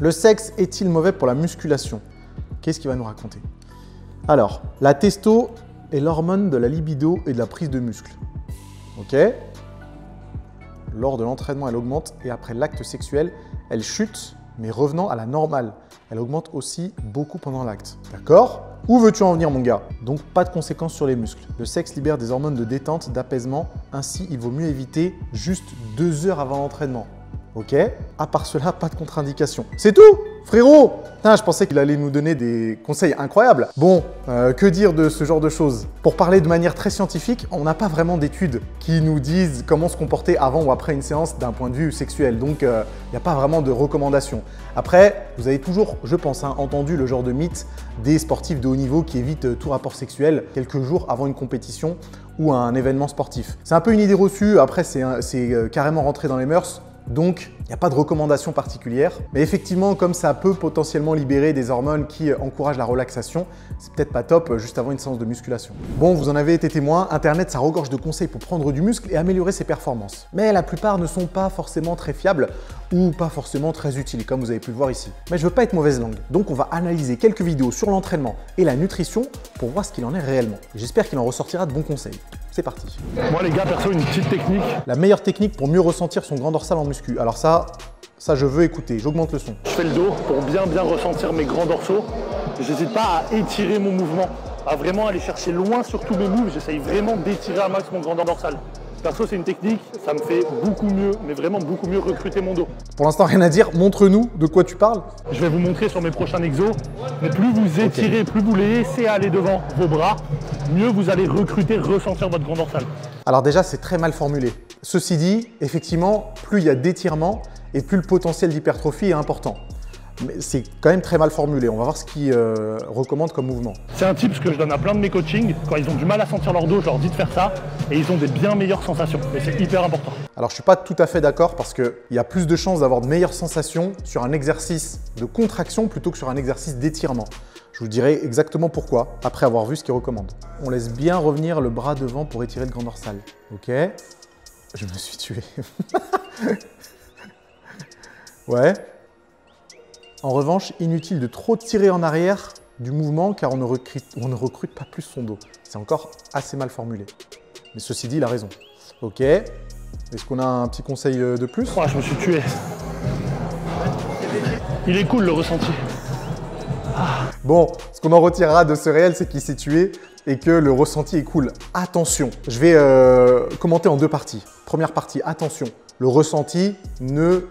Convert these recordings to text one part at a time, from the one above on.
Le sexe est-il mauvais pour la musculation? Qu'est-ce qu'il va nous raconter? Alors, la testo est l'hormone de la libido et de la prise de muscle. Ok? Lors de l'entraînement, elle augmente et après l'acte sexuel, elle chute, mais revenant à la normale. Elle augmente aussi beaucoup pendant l'acte. D'accord? Où veux-tu en venir, mon gars? Donc, pas de conséquences sur les muscles. Le sexe libère des hormones de détente, d'apaisement. Ainsi, il vaut mieux éviter juste deux heures avant l'entraînement. Ok À part cela, pas de contre-indication. C'est tout Frérot Putain, je pensais qu'il allait nous donner des conseils incroyables. Bon, euh, que dire de ce genre de choses? Pour parler de manière très scientifique, on n'a pas vraiment d'études qui nous disent comment se comporter avant ou après une séance d'un point de vue sexuel. Donc, il euh, n'y a pas vraiment de recommandations. Après, vous avez toujours, je pense, hein, entendu le genre de mythe des sportifs de haut niveau qui évitent euh, tout rapport sexuel quelques jours avant une compétition ou un événement sportif. C'est un peu une idée reçue, après c'est carrément rentré dans les mœurs. Donc, il n'y a pas de recommandation particulière. Mais effectivement, comme ça peut potentiellement libérer des hormones qui encouragent la relaxation, c'est peut-être pas top juste avant une séance de musculation. Bon, vous en avez été témoin, Internet, ça regorge de conseils pour prendre du muscle et améliorer ses performances. Mais la plupart ne sont pas forcément très fiables ou pas forcément très utiles, comme vous avez pu le voir ici. Mais je veux pas être mauvaise langue, donc on va analyser quelques vidéos sur l'entraînement et la nutrition pour voir ce qu'il en est réellement. J'espère qu'il en ressortira de bons conseils. C'est parti. Moi les gars, perso, une petite technique. La meilleure technique pour mieux ressentir son grand dorsal en muscu. Alors ça, ça je veux écouter, j'augmente le son. Je fais le dos pour bien bien ressentir mes grands dorsaux. J'hésite pas à étirer mon mouvement, à vraiment aller chercher loin sur tous mes moves. J'essaye vraiment d'étirer à max mon grand dorsal. Perso, c'est une technique, ça me fait beaucoup mieux, mais vraiment beaucoup mieux recruter mon dos. Pour l'instant, rien à dire. Montre-nous de quoi tu parles. Je vais vous montrer sur mes prochains exos. Mais plus vous étirez, plus vous laissez aller devant vos bras, mieux vous allez recruter, ressentir votre grand dorsal. Alors déjà, c'est très mal formulé. Ceci dit, effectivement, plus il y a d'étirement et plus le potentiel d'hypertrophie est important mais c'est quand même très mal formulé. On va voir ce qu'il euh, recommande comme mouvement. C'est un type que je donne à plein de mes coachings. Quand ils ont du mal à sentir leur dos, je leur dis de faire ça et ils ont des bien meilleures sensations. Et c'est hyper important. Alors je suis pas tout à fait d'accord parce qu'il y a plus de chances d'avoir de meilleures sensations sur un exercice de contraction plutôt que sur un exercice d'étirement. Je vous dirai exactement pourquoi après avoir vu ce qu'il recommande. On laisse bien revenir le bras devant pour étirer le grand dorsal. Ok? Je me suis tué. ouais en revanche, inutile de trop tirer en arrière du mouvement car on ne recrute, pas plus son dos. C'est encore assez mal formulé. Mais ceci dit, il a raison. Ok. Est-ce qu'on a un petit conseil euh, de plus? Oh, Je me suis tué. Il est cool le ressenti. Bon, ce qu'on en retirera de ce réel, c'est qu'il s'est tué et que le ressenti est cool. Attention, je vais euh, commenter en deux parties. Première partie, attention, le ressenti ne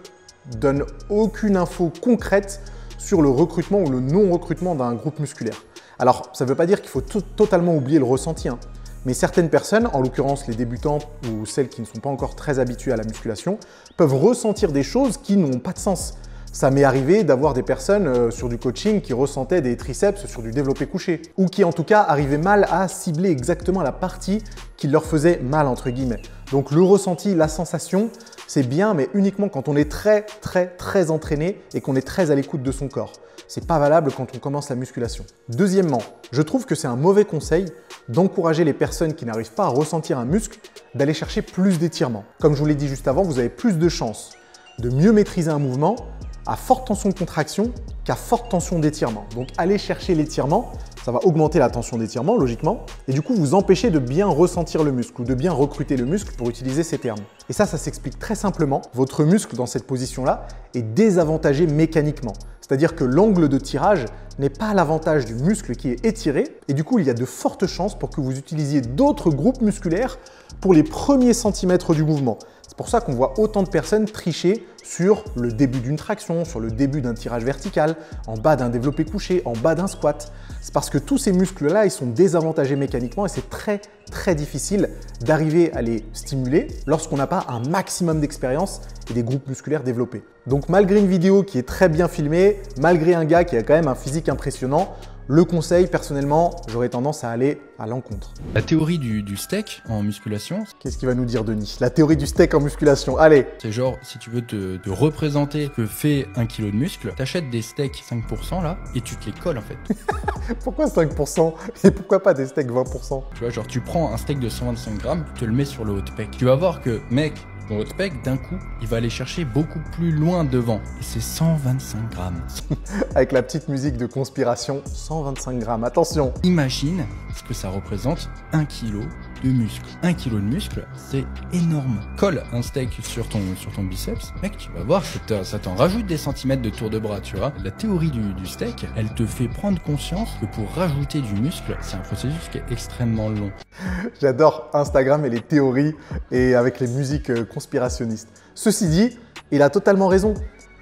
donne aucune info concrète sur le recrutement ou le non-recrutement d'un groupe musculaire. Alors, ça ne veut pas dire qu'il faut totalement oublier le ressenti, hein. mais certaines personnes, en l'occurrence les débutantes ou celles qui ne sont pas encore très habituées à la musculation, peuvent ressentir des choses qui n'ont pas de sens. Ça m'est arrivé d'avoir des personnes euh, sur du coaching qui ressentaient des triceps sur du développé couché, ou qui en tout cas arrivaient mal à cibler exactement la partie qui leur faisait mal entre guillemets. Donc le ressenti, la sensation, c'est bien, mais uniquement quand on est très, très, très entraîné et qu'on est très à l'écoute de son corps. C'est pas valable quand on commence la musculation. Deuxièmement, je trouve que c'est un mauvais conseil d'encourager les personnes qui n'arrivent pas à ressentir un muscle d'aller chercher plus d'étirement. Comme je vous l'ai dit juste avant, vous avez plus de chances de mieux maîtriser un mouvement à forte tension de contraction qu'à forte tension d'étirement. Donc allez chercher l'étirement, ça va augmenter la tension d'étirement logiquement, et du coup vous empêcher de bien ressentir le muscle ou de bien recruter le muscle pour utiliser ces termes. Et ça, ça s'explique très simplement. Votre muscle dans cette position-là est désavantagé mécaniquement. C'est-à-dire que l'angle de tirage n'est pas l'avantage du muscle qui est étiré, et du coup il y a de fortes chances pour que vous utilisiez d'autres groupes musculaires pour les premiers centimètres du mouvement. C'est pour ça qu'on voit autant de personnes tricher sur le début d'une traction, sur le début d'un tirage vertical, en bas d'un développé couché, en bas d'un squat. C'est parce que tous ces muscles-là, ils sont désavantagés mécaniquement et c'est très très difficile d'arriver à les stimuler lorsqu'on n'a pas un maximum d'expérience et des groupes musculaires développés. Donc malgré une vidéo qui est très bien filmée, malgré un gars qui a quand même un physique impressionnant, le conseil, personnellement, j'aurais tendance à aller à l'encontre. La théorie du, steak en musculation. Qu'est-ce qu'il va nous dire, Denis? La théorie du steak en musculation. Allez C'est genre, si tu veux te, représenter que fait un kilo de muscle, t'achètes des steaks 5% là et tu te les colles en fait. pourquoi 5% Et pourquoi pas des steaks 20% Tu vois, genre, tu prends un steak de 125 grammes, tu te le mets sur le haut de pec. Tu vas voir que, mec, Dans votre spec, d'un coup, il va aller chercher beaucoup plus loin devant. Et c'est 125 grammes. Avec la petite musique de conspiration, 125 grammes. Attention Imagine ce que ça représente 1 kg de muscle. 1 kg de muscle, c'est énorme. Colle un steak sur ton, sur ton biceps, mec, tu vas voir, ça t'en rajoute des centimètres de tour de bras, tu vois. La théorie du, steak, elle te fait prendre conscience que pour rajouter du muscle, c'est un processus qui est extrêmement long. J'adore Instagram et les théories et avec les musiques euh, conspirationnistes. Ceci dit, il a totalement raison.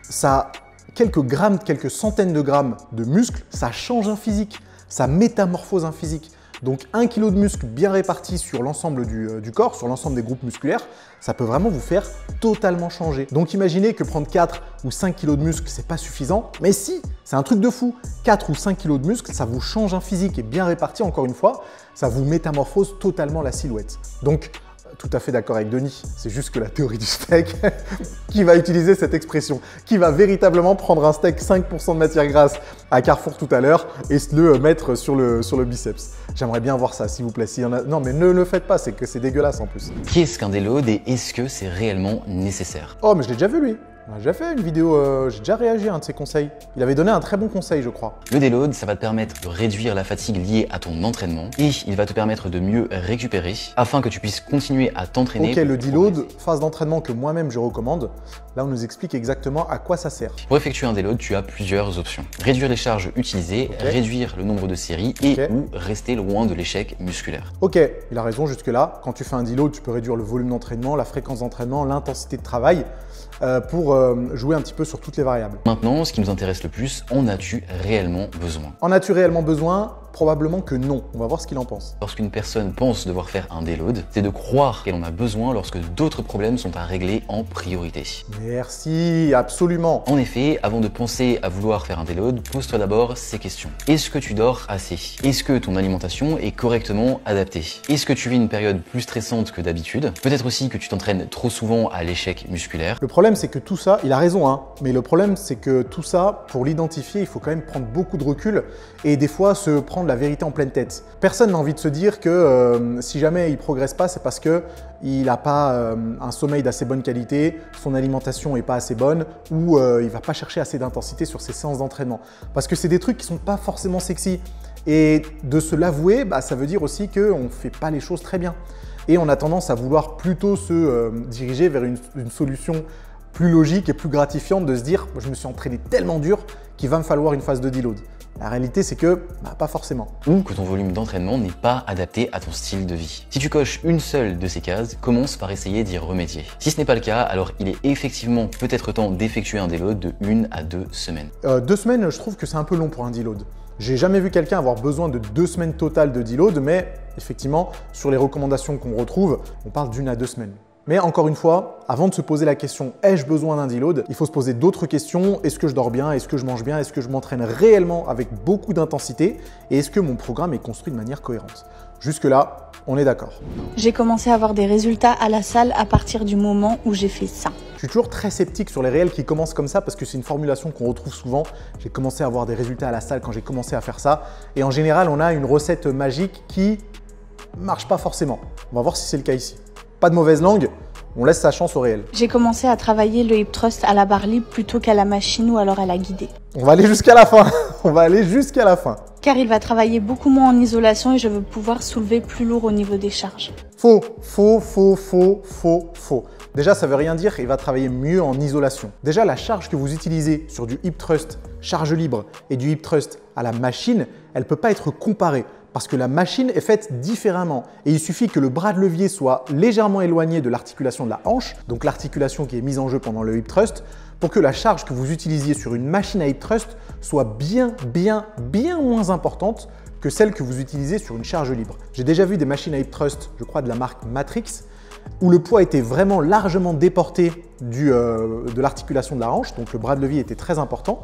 Ça, quelques grammes, quelques centaines de grammes de muscle, ça change un physique, ça métamorphose un physique. Donc 1 kg de muscle bien réparti sur l'ensemble euh, du, corps, sur l'ensemble des groupes musculaires, ça peut vraiment vous faire totalement changer. Donc imaginez que prendre 4 ou 5 kg de muscle, c'est pas suffisant. Mais si, c'est un truc de fou. 4 ou 5 kg de muscle, ça vous change un physique et bien réparti, encore une fois, ça vous métamorphose totalement la silhouette. Donc tout à fait d'accord avec Denis. C'est juste que la théorie du steak, qui va utiliser cette expression, qui va véritablement prendre un steak 5% de matière grasse à Carrefour tout à l'heure et se le mettre sur le, sur le biceps. J'aimerais bien voir ça, s'il vous plaît. y en a... Non, mais ne le faites pas, c'est que c'est dégueulasse en plus. Qu'est-ce qu'un déload et est-ce que c'est réellement nécessaire? Oh, mais je l'ai déjà vu lui. J'ai déjà fait une vidéo, euh, j'ai déjà réagi à un de ses conseils. Il avait donné un très bon conseil, je crois. Le déload, ça va te permettre de réduire la fatigue liée à ton entraînement et il va te permettre de mieux récupérer afin que tu puisses continuer à t'entraîner. Ok, le deload, phase d'entraînement que moi-même je recommande. Là, on nous explique exactement à quoi ça sert. Pour effectuer un déload, tu as plusieurs options. Réduire les charges utilisées, réduire le nombre de séries et ou rester loin de l'échec musculaire. Ok, il a raison jusque-là. Quand tu fais un deload, tu peux réduire le volume d'entraînement, la fréquence d'entraînement, l'intensité de travail. Euh, pour euh, jouer un petit peu sur toutes les variables. Maintenant, ce qui nous intéresse le plus, en as-tu réellement besoin? En as-tu réellement besoin? Probablement que non. On va voir ce qu'il en pense. Lorsqu'une personne pense devoir faire un déload, c'est de croire qu'elle en a besoin lorsque d'autres problèmes sont à régler en priorité. Merci, absolument. En effet, avant de penser à vouloir faire un déload, pose-toi d'abord ces questions. Est-ce que tu dors assez? Est-ce que ton alimentation est correctement adaptée? Est-ce que tu vis une période plus stressante que d'habitude? Peut-être aussi que tu t'entraînes trop souvent à l'échec musculaire. Le problème, c'est que tout ça, il a raison, hein, mais le problème, c'est que tout ça, pour l'identifier, il faut quand même prendre beaucoup de recul et des fois se prendre la vérité en pleine tête. Personne n'a envie de se dire que euh, si jamais il progresse pas, c'est parce que il n'a pas euh, un sommeil d'assez bonne qualité, son alimentation est pas assez bonne ou euh, il va pas chercher assez d'intensité sur ses séances d'entraînement. Parce que c'est des trucs qui sont pas forcément sexy. Et de se l'avouer, bah, ça veut dire aussi qu'on ne fait pas les choses très bien. Et on a tendance à vouloir plutôt se diriger vers une solution plus logique et plus gratifiante de se dire je me suis entraîné tellement dur qu'il va me falloir une phase de deload. La réalité, c'est que bah, pas forcément. Ou que ton volume d'entraînement n'est pas adapté à ton style de vie. Si tu coches une seule de ces cases, commence par essayer d'y remédier. Si ce n'est pas le cas, alors il est effectivement peut-être temps d'effectuer un deload de une à deux semaines. Euh, deux semaines, je trouve que c'est un peu long pour un deload. J'ai jamais vu quelqu'un avoir besoin de deux semaines totales de deload, mais effectivement, sur les recommandations qu'on retrouve, on parle d'une à deux semaines. Mais encore une fois, avant de se poser la question ai-je besoin d'un deload Il faut se poser d'autres questions. Est-ce que je dors bien? Est-ce que je mange bien? Est-ce que je m'entraîne réellement avec beaucoup d'intensité? Et est-ce que mon programme est construit de manière cohérente? Jusque-là, on est d'accord. J'ai commencé à avoir des résultats à la salle à partir du moment où j'ai fait ça. Je suis toujours très sceptique sur les réels qui commencent comme ça parce que c'est une formulation qu'on retrouve souvent. J'ai commencé à avoir des résultats à la salle quand j'ai commencé à faire ça. Et en général, on a une recette magique qui marche pas forcément. On va voir si c'est le cas ici. Pas de mauvaise langue, on laisse sa chance au réel. J'ai commencé à travailler le hip thrust à la barre libre plutôt qu'à la machine ou alors à la guidée. On va aller jusqu'à la fin. On va aller jusqu'à la fin. Car il va travailler beaucoup moins en isolation et je veux pouvoir soulever plus lourd au niveau des charges. Faux, faux, faux, faux, faux, faux. Déjà, ça veut rien dire, il va travailler mieux en isolation. Déjà, la charge que vous utilisez sur du hip thrust charge libre et du hip thrust à la machine, elle ne peut pas être comparée parce que la machine est faite différemment et il suffit que le bras de levier soit légèrement éloigné de l'articulation de la hanche, donc l'articulation qui est mise en jeu pendant le hip thrust, pour que la charge que vous utilisiez sur une machine à hip thrust soit bien, bien, bien moins importante que celle que vous utilisez sur une charge libre. J'ai déjà vu des machines à hip thrust, je crois de la marque Matrix, où le poids était vraiment largement déporté euh, de l'articulation de la hanche, donc le bras de levier était très important,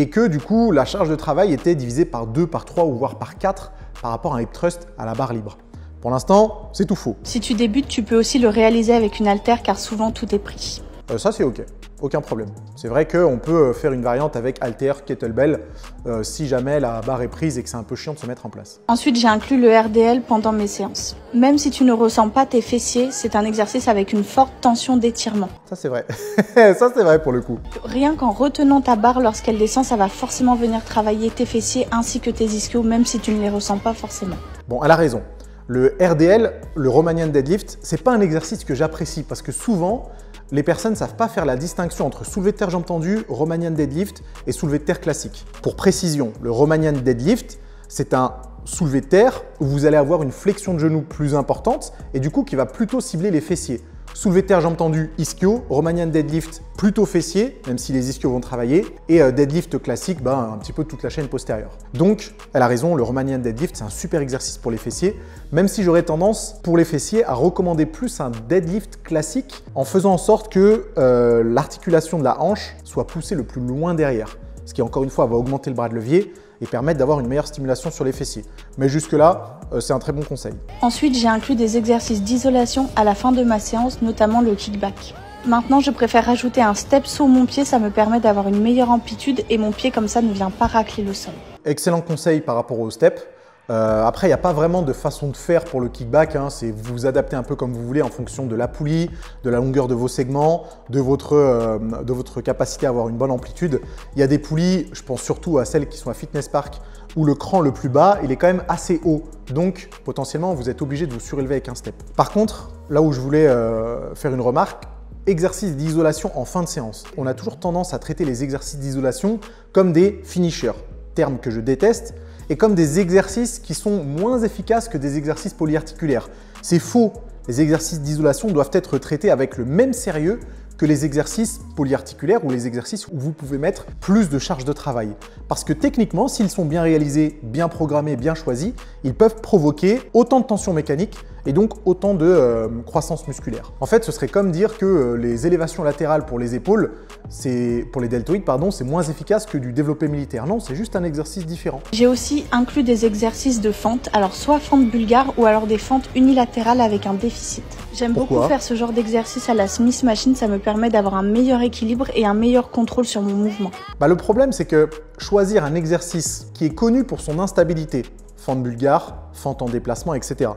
et que du coup la charge de travail était divisée par 2, par 3 ou voire par 4 par rapport à un hip thrust à la barre libre. Pour l'instant, c'est tout faux. Si tu débutes, tu peux aussi le réaliser avec une haltère car souvent tout est pris. Euh, ça c'est ok. Aucun problème. C'est vrai qu'on peut faire une variante avec halter, kettlebell, euh, si jamais la barre est prise et que c'est un peu chiant de se mettre en place. Ensuite, j'ai inclus le RDL pendant mes séances. Même si tu ne ressens pas tes fessiers, c'est un exercice avec une forte tension d'étirement. Ça c'est vrai. ça c'est vrai pour le coup. Rien qu'en retenant ta barre lorsqu'elle descend, ça va forcément venir travailler tes fessiers ainsi que tes ischios, même si tu ne les ressens pas forcément. Bon, elle a raison. Le RDL, le Romanian Deadlift, c'est pas un exercice que j'apprécie parce que souvent, les personnes ne savent pas faire la distinction entre soulevé de terre jambes tendues, Romanian deadlift et soulevé de terre classique. Pour précision, le Romanian deadlift, c'est un soulevé de terre où vous allez avoir une flexion de genou plus importante et du coup qui va plutôt cibler les fessiers. Soulevé de terre, jambes tendues, ischio. Romanian deadlift, plutôt fessier, même si les ischios vont travailler. Et euh, deadlift classique, ben, un petit peu toute la chaîne postérieure. Donc, elle a raison, le Romanian deadlift, c'est un super exercice pour les fessiers. Même si j'aurais tendance, pour les fessiers, à recommander plus un deadlift classique en faisant en sorte que euh, l'articulation de la hanche soit poussée le plus loin derrière. Ce qui, encore une fois, va augmenter le bras de levier et permettre d'avoir une meilleure stimulation sur les fessiers. Mais jusque-là, euh, c'est un très bon conseil. Ensuite, j'ai inclus des exercices d'isolation à la fin de ma séance, notamment le kickback. Maintenant, je préfère rajouter un step sur mon pied, ça me permet d'avoir une meilleure amplitude et mon pied comme ça ne vient pas racler le sol. Excellent conseil par rapport au step. Euh, après, il n'y a pas vraiment de façon de faire pour le kickback. Hein. C'est vous vous adaptez un peu comme vous voulez en fonction de la poulie, de la longueur de vos segments, de votre, euh, de votre capacité à avoir une bonne amplitude. Il y a des poulies, je pense surtout à celles qui sont à Fitness Park, où le cran le plus bas, il est quand même assez haut. Donc, potentiellement, vous êtes obligé de vous surélever avec un step. Par contre, là où je voulais euh, faire une remarque, exercice d'isolation en fin de séance. On a toujours tendance à traiter les exercices d'isolation comme des finishers, terme que je déteste, et comme des exercices qui sont moins efficaces que des exercices polyarticulaires. C'est faux. Les exercices d'isolation doivent être traités avec le même sérieux que les exercices polyarticulaires ou les exercices où vous pouvez mettre plus de charge de travail. Parce que techniquement, s'ils sont bien réalisés, bien programmés, bien choisis, ils peuvent provoquer autant de tension mécanique et donc autant de euh, croissance musculaire. En fait, ce serait comme dire que euh, les élévations latérales pour les épaules, c'est pour les deltoïdes, pardon, c'est moins efficace que du développé militaire. Non, c'est juste un exercice différent. J'ai aussi inclus des exercices de fente, alors soit fente bulgare ou alors des fentes unilatérales avec un déficit. J'aime beaucoup faire ce genre d'exercice à la Smith Machine, ça me permet d'avoir un meilleur équilibre et un meilleur contrôle sur mon mouvement. Bah, le problème, c'est que choisir un exercice qui est connu pour son instabilité, fente bulgare, fente en déplacement, etc.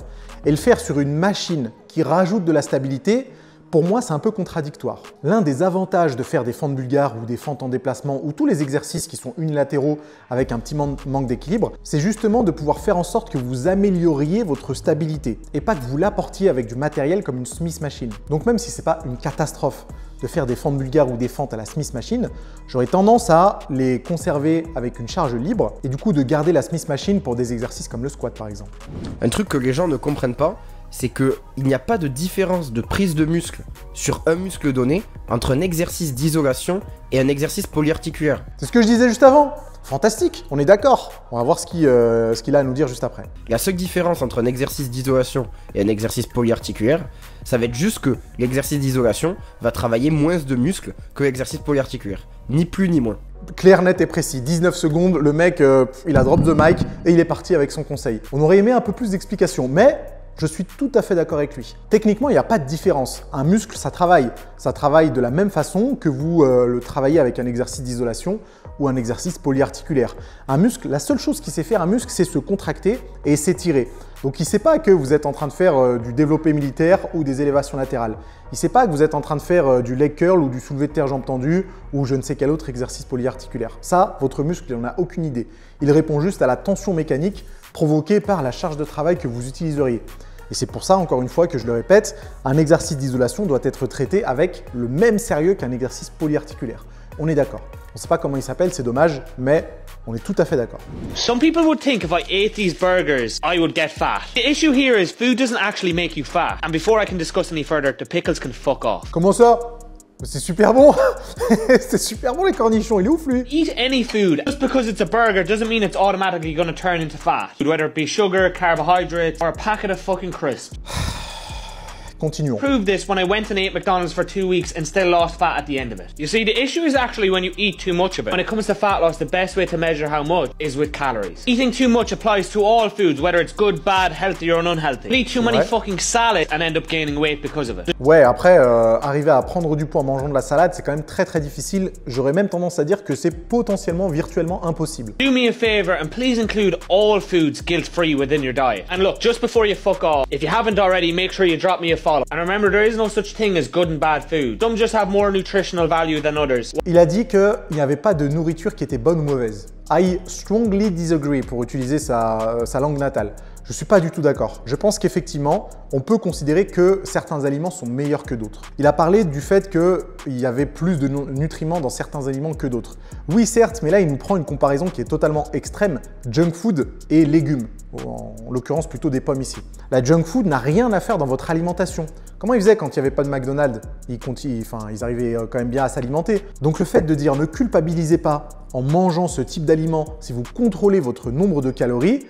Et le faire sur une machine qui rajoute de la stabilité, pour moi, c'est un peu contradictoire. L'un des avantages de faire des fentes bulgares ou des fentes en déplacement ou tous les exercices qui sont unilatéraux avec un petit manque d'équilibre, c'est justement de pouvoir faire en sorte que vous amélioriez votre stabilité et pas que vous l'apportiez avec du matériel comme une Smith Machine. Donc même si c'est pas une catastrophe de faire des fentes bulgares ou des fentes à la Smith Machine, j'aurais tendance à les conserver avec une charge libre et du coup de garder la Smith Machine pour des exercices comme le squat par exemple. Un truc que les gens ne comprennent pas, c'est qu'il n'y a pas de différence de prise de muscle sur un muscle donné entre un exercice d'isolation et un exercice polyarticulaire. C'est ce que je disais juste avant. Fantastique, on est d'accord. On va voir euh, ce qu'il a à nous dire juste après. La seule différence entre un exercice d'isolation et un exercice polyarticulaire, ça va être juste que l'exercice d'isolation va travailler moins de muscles que l'exercice polyarticulaire. Ni plus ni moins. Clair, net et précis. 19 secondes, le mec, euh, il a drop the mic et il est parti avec son conseil. On aurait aimé un peu plus d'explications, mais je suis tout à fait d'accord avec lui. Techniquement, il n'y a pas de différence. Un muscle, ça travaille. Ça travaille de la même façon que vous euh, le travaillez avec un exercice d'isolation ou un exercice polyarticulaire. Un muscle, la seule chose qu'il sait faire, un muscle, c'est se contracter et s'étirer. Donc il ne sait pas que vous êtes en train de faire euh, du développé militaire ou des élévations latérales. Il ne sait pas que vous êtes en train de faire euh, du leg curl ou du soulevé de terre jambes tendues ou je ne sais quel autre exercice polyarticulaire. Ça, votre muscle, n'en a aucune idée. Il répond juste à la tension mécanique provoquée par la charge de travail que vous utiliseriez. Et c'est pour ça, encore une fois, que je le répète, un exercice d'isolation doit être traité avec le même sérieux qu'un exercice polyarticulaire. On est d'accord. On ne sait pas comment il s'appelle, c'est dommage, mais on est tout à fait d'accord. Some people would think if I ate these burgers, I would get fat. The issue here is food doesn't actually make you fat. And before I can discuss any further, the pickles can fuck off. Comment ça c'est super bon C'est super bon les cornichons, il est ouf lui Eat any food. Just because it's a burger doesn't mean it's automatically gonna turn into fat. Whether it be sugar, carbohydrates, or a packet of fucking crisps. Continuons. Proved this when I went and ate McDonald's for two weeks and still lost fat at the end of it. You see, the issue is actually when you eat too much of it. When it comes to fat loss, the best way to measure how much is with calories. Eating too much applies to all foods, whether it's good, bad, healthy or unhealthy. Eat too many Ouais. fucking salads and end up gaining weight because of it. Ouais, après, euh, arriver à prendre du poids en mangeant de la salade, c'est quand même très très difficile. J'aurais même tendance à dire que c'est potentiellement virtuellement impossible. Do me a favor and please include all foods guilt-free within your diet. And look, just before you fuck off, if you haven't already, make sure you drop me a follow. And remember, there is no such thing as good and bad food. Some just have more nutritional value than others. Il a dit qu'il n'y avait pas de nourriture qui était bonne ou mauvaise. I strongly disagree pour utiliser sa, sa langue natale. Je suis pas du tout d'accord. Je pense qu'effectivement, on peut considérer que certains aliments sont meilleurs que d'autres. Il a parlé du fait qu'il y avait plus de nu- nutriments dans certains aliments que d'autres. Oui, certes, mais là, il nous prend une comparaison qui est totalement extrême, junk food et légumes, en l'occurrence plutôt des pommes ici. La junk food n'a rien à faire dans votre alimentation. Comment ils faisaient quand il n'y avait pas de McDonald's? Ils, ils arrivaient euh, quand même bien à s'alimenter. Donc le fait de dire ne culpabilisez pas en mangeant ce type d'aliment si vous contrôlez votre nombre de calories,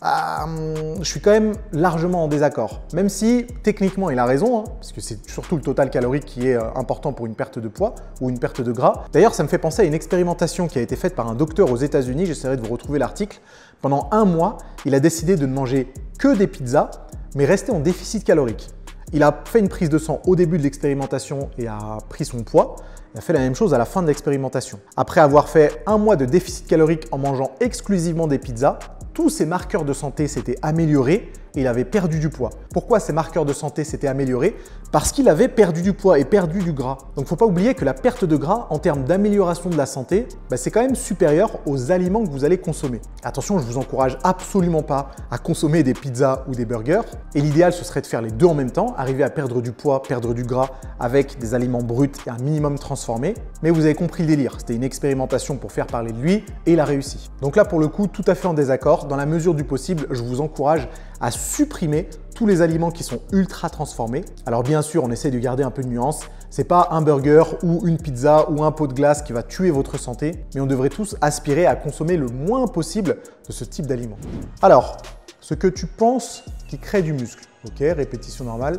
ah, hum, je suis quand même largement en désaccord. Même si techniquement il a raison, hein, parce que c'est surtout le total calorique qui est euh, important pour une perte de poids ou une perte de gras. D'ailleurs, ça me fait penser à une expérimentation qui a été faite par un docteur aux États-Unis. J'essaierai de vous retrouver l'article. Pendant un mois, il a décidé de ne manger que des pizzas, mais rester en déficit calorique. Il a fait une prise de sang au début de l'expérimentation et a pris son poids. Il a fait la même chose à la fin de l'expérimentation. Après avoir fait un mois de déficit calorique en mangeant exclusivement des pizzas, tous ses marqueurs de santé s'étaient améliorés il avait perdu du poids. Pourquoi ces marqueurs de santé s'étaient améliorés? Parce qu'il avait perdu du poids et perdu du gras. Donc ne faut pas oublier que la perte de gras en termes d'amélioration de la santé, bah, c'est quand même supérieur aux aliments que vous allez consommer. Attention, je vous encourage absolument pas à consommer des pizzas ou des burgers. Et l'idéal, ce serait de faire les deux en même temps, arriver à perdre du poids, perdre du gras avec des aliments bruts et un minimum transformé. Mais vous avez compris le délire. C'était une expérimentation pour faire parler de lui et il a réussi. Donc là, pour le coup, tout à fait en désaccord. Dans la mesure du possible, je vous encourage à supprimer tous les aliments qui sont ultra transformés. Alors bien sûr, on essaie de garder un peu de nuance. C'est pas un burger ou une pizza ou un pot de glace qui va tuer votre santé, mais on devrait tous aspirer à consommer le moins possible de ce type d'aliments. Alors, ce que tu penses qui crée du muscle, ok, répétition normale,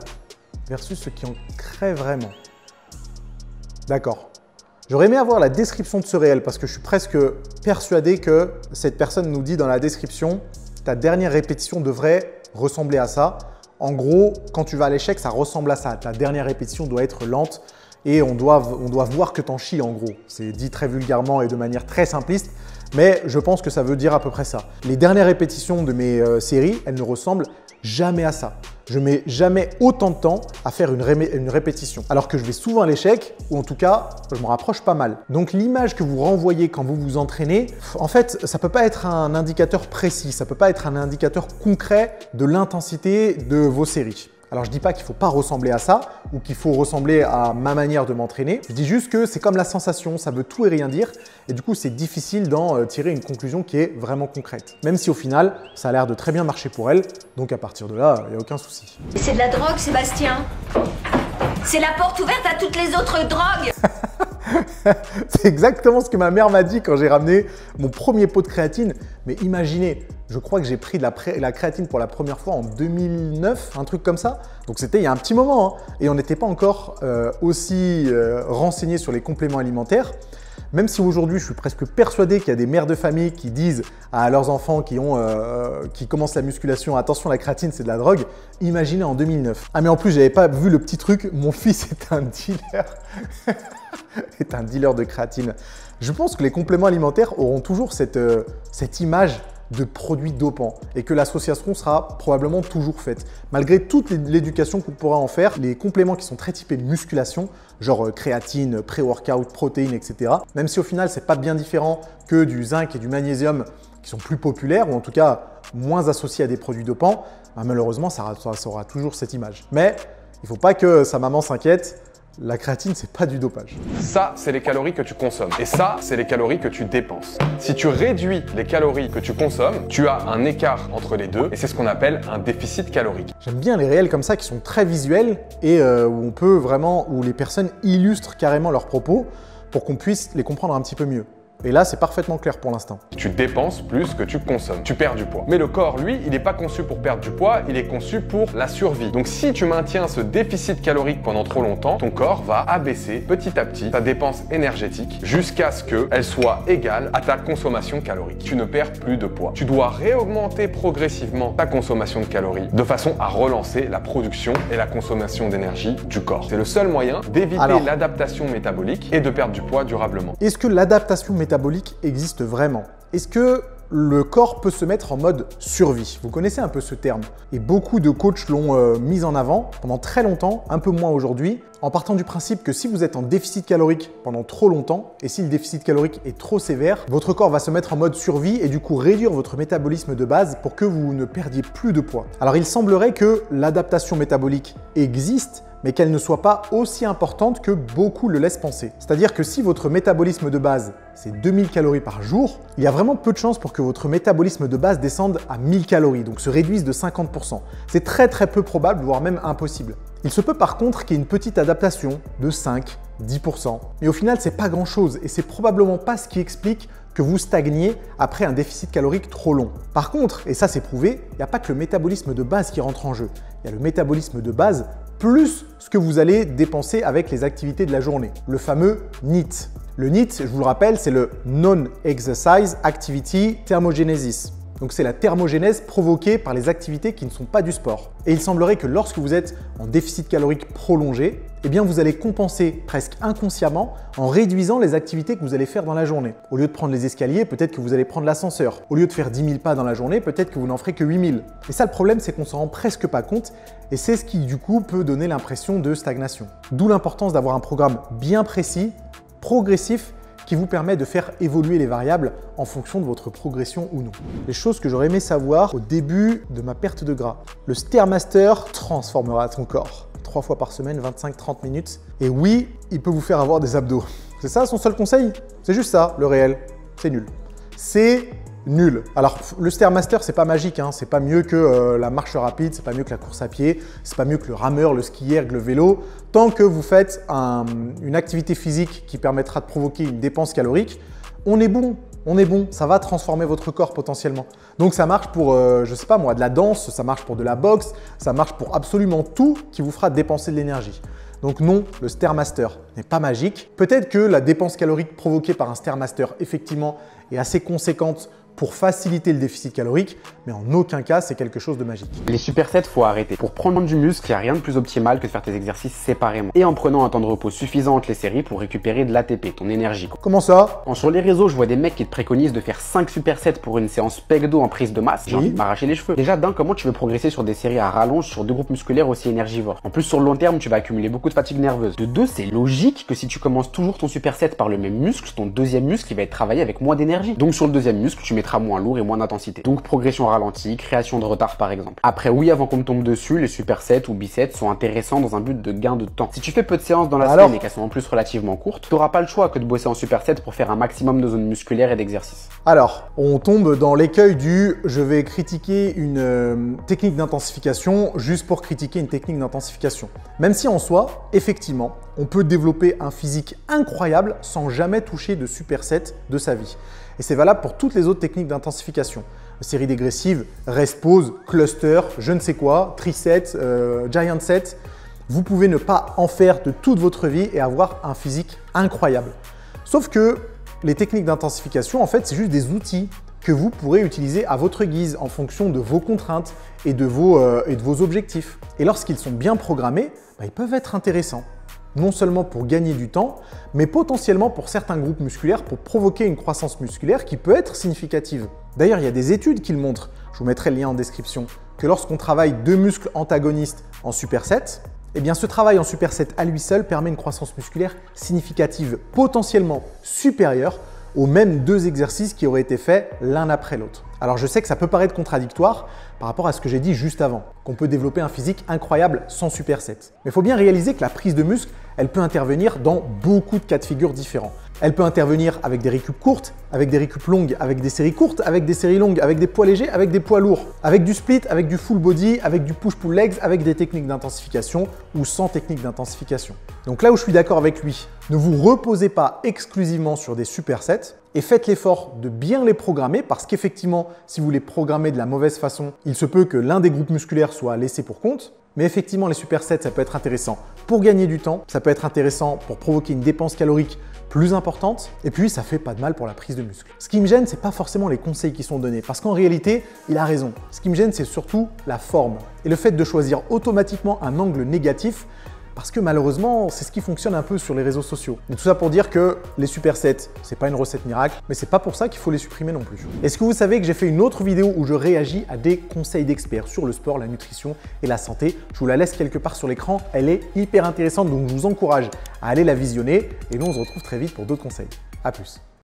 versus ce qui en crée vraiment. D'accord. J'aurais aimé avoir la description de ce réel parce que je suis presque persuadé que cette personne nous dit dans la description ta dernière répétition devrait ressembler à ça. En gros, quand tu vas à l'échec, ça ressemble à ça. Ta dernière répétition doit être lente et on doit, on doit voir que t'en chies en gros. C'est dit très vulgairement et de manière très simpliste, mais je pense que ça veut dire à peu près ça. Les dernières répétitions de mes euh, séries, elles ne ressemblent jamais à ça. Je mets jamais autant de temps à faire une, une répétition, alors que je vais souvent à l'échec, ou en tout cas, je m'en rapproche pas mal. Donc l'image que vous renvoyez quand vous vous entraînez, en fait, ça peut pas être un indicateur précis, ça peut pas être un indicateur concret de l'intensité de vos séries. Alors je dis pas qu'il faut pas ressembler à ça ou qu'il faut ressembler à ma manière de m'entraîner. Je dis juste que c'est comme la sensation, ça veut tout et rien dire et du coup c'est difficile d'en euh, tirer une conclusion qui est vraiment concrète. Même si au final ça a l'air de très bien marcher pour elle, donc à partir de là il n'y a aucun souci. C'est de la drogue, Sébastien. C'est la porte ouverte à toutes les autres drogues. C'est exactement ce que ma mère m'a dit quand j'ai ramené mon premier pot de créatine. Mais imaginez, je crois que j'ai pris de la, créatine pour la première fois en 2009, un truc comme ça. Donc c'était il y a un petit moment. hein. Et on n'était pas encore euh, aussi euh, renseigné sur les compléments alimentaires. Même si aujourd'hui je suis presque persuadé qu'il y a des mères de famille qui disent à leurs enfants qui, ont, euh, qui commencent la musculation attention la créatine c'est de la drogue, imaginez en 2009. Ah mais en plus j'avais pas vu le petit truc, mon fils est un dealer. est un dealer de créatine. Je pense que les compléments alimentaires auront toujours cette, cette image de produits dopants et que l'association sera probablement toujours faite. Malgré toute l'éducation qu'on pourra en faire, les compléments qui sont très typés musculation, genre euh, créatine, pré-workout, protéines, etc., même si au final c'est pas bien différent que du zinc et du magnésium qui sont plus populaires ou en tout cas moins associés à des produits dopants, bah, malheureusement ça, ça aura toujours cette image. Mais il faut pas que sa maman s'inquiète, la créatine c'est pas du dopage. Ça, c'est les calories que tu consommes. Et ça, c'est les calories que tu dépenses. Si tu réduis les calories que tu consommes, tu as un écart entre les deux et c'est ce qu'on appelle un déficit calorique. J'aime bien les réels comme ça qui sont très visuels et euh, où on peut vraiment, où les personnes illustrent carrément leurs propos pour qu'on puisse les comprendre un petit peu mieux. Et là, c'est parfaitement clair pour l'instant. Tu dépenses plus que tu consommes. Tu perds du poids. Mais le corps, lui, il n'est pas conçu pour perdre du poids, il est conçu pour la survie. Donc si tu maintiens ce déficit calorique pendant trop longtemps, ton corps va abaisser petit à petit ta dépense énergétique jusqu'à ce qu'elle soit égale à ta consommation calorique. Tu ne perds plus de poids. Tu dois réaugmenter progressivement ta consommation de calories de façon à relancer la production et la consommation d'énergie du corps. C'est le seul moyen d'éviter l'adaptation métabolique et de perdre du poids durablement. Est-ce que l'adaptation métabolique existe vraiment? Est-ce que le corps peut se mettre en mode survie? Vous connaissez un peu ce terme. Et beaucoup de coachs l'ont euh, mis en avant pendant très longtemps, un peu moins aujourd'hui, en partant du principe que si vous êtes en déficit calorique pendant trop longtemps, et si le déficit calorique est trop sévère, votre corps va se mettre en mode survie et du coup réduire votre métabolisme de base pour que vous ne perdiez plus de poids. Alors il semblerait que l'adaptation métabolique existe, mais qu'elle ne soit pas aussi importante que beaucoup le laissent penser. C'est-à-dire que si votre métabolisme de base, c'est 2000 calories par jour, il y a vraiment peu de chances pour que votre métabolisme de base descende à 1000 calories, donc se réduise de 50%. C'est très très peu probable, voire même impossible. Il se peut par contre qu'il y ait une petite adaptation de 5, 10%. Mais au final, c'est pas grand chose et c'est probablement pas ce qui explique que vous stagniez après un déficit calorique trop long. Par contre, et ça c'est prouvé, il n'y a pas que le métabolisme de base qui rentre en jeu. Il y a le métabolisme de base plus ce que vous allez dépenser avec les activités de la journée, le fameux NEAT. Le NEAT, je vous le rappelle, c'est le Non-Exercise Activity Thermogenesis. Donc c'est la thermogénèse provoquée par les activités qui ne sont pas du sport. Et il semblerait que lorsque vous êtes en déficit calorique prolongé, eh bien vous allez compenser presque inconsciemment en réduisant les activités que vous allez faire dans la journée. Au lieu de prendre les escaliers, peut-être que vous allez prendre l'ascenseur. Au lieu de faire 10 000 pas dans la journée, peut-être que vous n'en ferez que 8 000. Et ça, le problème, c'est qu'on s'en rend presque pas compte et c'est ce qui, du coup, peut donner l'impression de stagnation. D'où l'importance d'avoir un programme bien précis, progressif qui vous permet de faire évoluer les variables en fonction de votre progression ou non. Les choses que j'aurais aimé savoir au début de ma perte de gras. Le Stairmaster transformera ton corps. Trois fois par semaine, 25-30 minutes. Et oui, il peut vous faire avoir des abdos. C'est ça son seul conseil? C'est juste ça, le réel. C'est nul. C'est nul. Alors le Stairmaster c'est pas magique, hein. c'est pas mieux que euh, la marche rapide, c'est pas mieux que la course à pied, c'est pas mieux que le rameur, le skier, le vélo. Tant que vous faites une activité physique qui permettra de provoquer une dépense calorique, on est bon. On est bon, ça va transformer votre corps potentiellement. Donc ça marche pour, euh, je sais pas moi, de la danse, ça marche pour de la boxe, ça marche pour absolument tout qui vous fera dépenser de l'énergie. Donc non, le Stairmaster n'est pas magique. Peut-être que la dépense calorique provoquée par un Stairmaster, effectivement, est assez conséquente pour faciliter le déficit calorique, mais en aucun cas c'est quelque chose de magique. Les supersets, faut arrêter. Pour prendre du muscle, il n'y a rien de plus optimal que de faire tes exercices séparément et en prenant un temps de repos suffisant entre les séries pour récupérer de l'ATP, ton énergie. Comment ça? Sur les réseaux, je vois des mecs qui te préconisent de faire 5 supersets pour une séance pecdo en prise de masse. J'ai envie de m'arracher les cheveux. Déjà, d'un, comment tu veux progresser sur des séries à rallonge sur deux groupes musculaires aussi énergivores? En plus, sur le long terme, tu vas accumuler beaucoup de fatigue nerveuse. De deux, c'est logique que si tu commences toujours ton superset par le même muscle, ton deuxième muscle il va être travaillé avec moins d'énergie. Donc sur le deuxième muscle, tu moins lourd et moins donc progression ralentie, création de retard par exemple. Après oui, avant qu'on me tombe dessus, les supersets ou biceps sont intéressants dans un but de gain de temps. Si tu fais peu de séances dans la semaine et qu'elles sont en plus relativement courtes, tu n'auras pas le choix que de bosser en superset pour faire un maximum de zones musculaires et d'exercices. Alors, on tombe dans l'écueil du je vais critiquer une euh, technique d'intensification juste pour critiquer une technique d'intensification. Même si en soi, effectivement, on peut développer un physique incroyable sans jamais toucher de superset de sa vie. Et c'est valable pour toutes les autres techniques d'intensification. Série dégressive, rest pause, cluster, je ne sais quoi, triset, euh, giant set. Vous pouvez ne pas en faire de toute votre vie et avoir un physique incroyable. Sauf que les techniques d'intensification, en fait, c'est juste des outils que vous pourrez utiliser à votre guise en fonction de vos contraintes et de vos, euh, objectifs. Et lorsqu'ils sont bien programmés, bah, ils peuvent être intéressants non seulement pour gagner du temps, mais potentiellement pour certains groupes musculaires pour provoquer une croissance musculaire qui peut être significative. D'ailleurs, il y a des études qui le montrent, je vous mettrai le lien en description, que lorsqu'on travaille deux muscles antagonistes en superset, eh bien ce travail en superset à lui seul permet une croissance musculaire significative, potentiellement supérieure aux mêmes deux exercices qui auraient été faits l'un après l'autre. Alors je sais que ça peut paraître contradictoire par rapport à ce que j'ai dit juste avant, qu'on peut développer un physique incroyable sans superset. Mais il faut bien réaliser que la prise de muscle, elle peut intervenir dans beaucoup de cas de figure différents. Elle peut intervenir avec des récup courtes, avec des récup longues, avec des séries courtes, avec des séries longues, avec des poids légers, avec des poids lourds, avec du split, avec du full body, avec du push-pull legs, avec des techniques d'intensification ou sans technique d'intensification. Donc là où je suis d'accord avec lui, ne vous reposez pas exclusivement sur des supersets et faites l'effort de bien les programmer parce qu'effectivement, si vous les programmez de la mauvaise façon, il se peut que l'un des groupes musculaires soit laissé pour compte. Mais effectivement, les supersets, ça peut être intéressant pour gagner du temps, ça peut être intéressant pour provoquer une dépense calorique plus importante, et puis ça fait pas de mal pour la prise de muscle. Ce qui me gêne, c'est pas forcément les conseils qui sont donnés, parce qu'en réalité, il a raison. Ce qui me gêne, c'est surtout la forme et le fait de choisir automatiquement un angle négatif parce que malheureusement, c'est ce qui fonctionne un peu sur les réseaux sociaux. Et tout ça pour dire que les supersets, c'est pas une recette miracle, mais c'est pas pour ça qu'il faut les supprimer non plus. Est-ce que vous savez que j'ai fait une autre vidéo où je réagis à des conseils d'experts sur le sport, la nutrition et la santé? Je vous la laisse quelque part sur l'écran, elle est hyper intéressante, donc je vous encourage à aller la visionner et nous on se retrouve très vite pour d'autres conseils. A plus